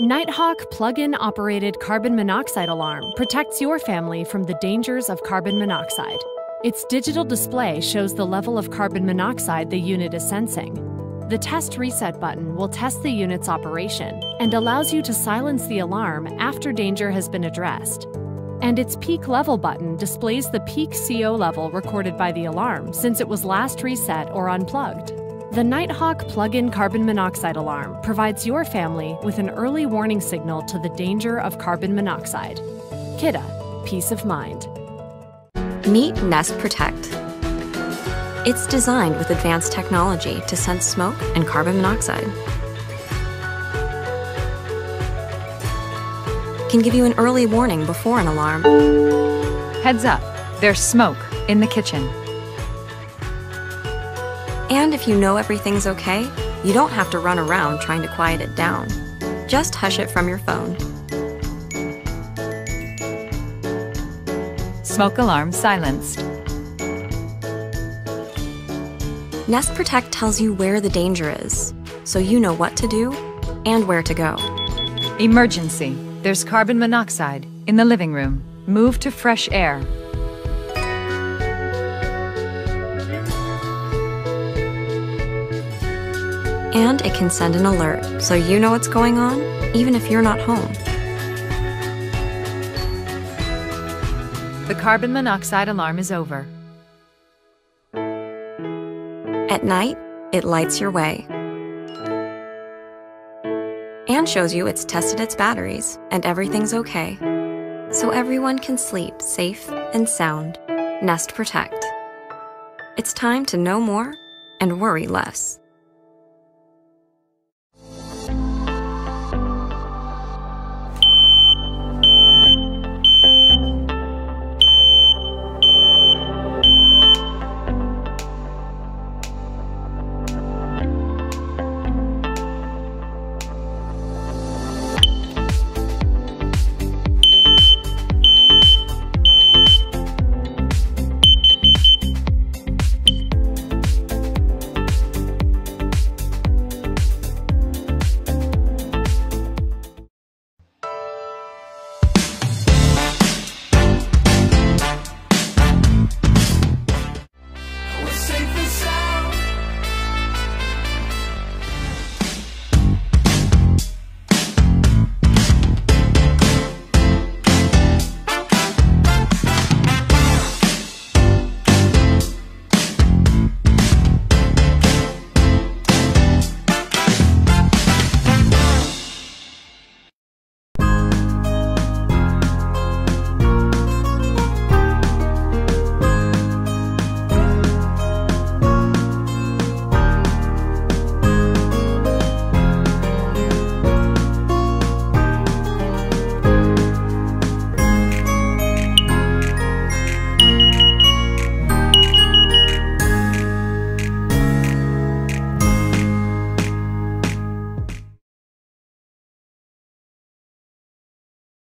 Nighthawk plug in operated carbon monoxide alarm protects your family from the dangers of carbon monoxide. Its digital display shows the level of carbon monoxide the unit is sensing. The test reset button will test the unit's operation and allows you to silence the alarm after danger has been addressed. And its peak level button displays the peak CO level recorded by the alarm since it was last reset or unplugged. The Nighthawk plug in carbon monoxide alarm provides your family with an early warning signal to the danger of carbon monoxide. Kidde, peace of mind. Meet Nest Protect. It's designed with advanced technology to sense smoke and carbon monoxide. Can give you an early warning before an alarm. Heads up, there's smoke in the kitchen. And if you know everything's okay, you don't have to run around trying to quiet it down. Just hush it from your phone. Smoke alarm silenced. Nest Protect tells you where the danger is, so you know what to do and where to go. Emergency. There's carbon monoxide in the living room. Move to fresh air. And it can send an alert so you know what's going on, even if you're not home. The carbon monoxide alarm is over. At night, it lights your way and shows you it's tested its batteries and everything's okay. So everyone can sleep safe and sound. Nest Protect. It's time to know more and worry less.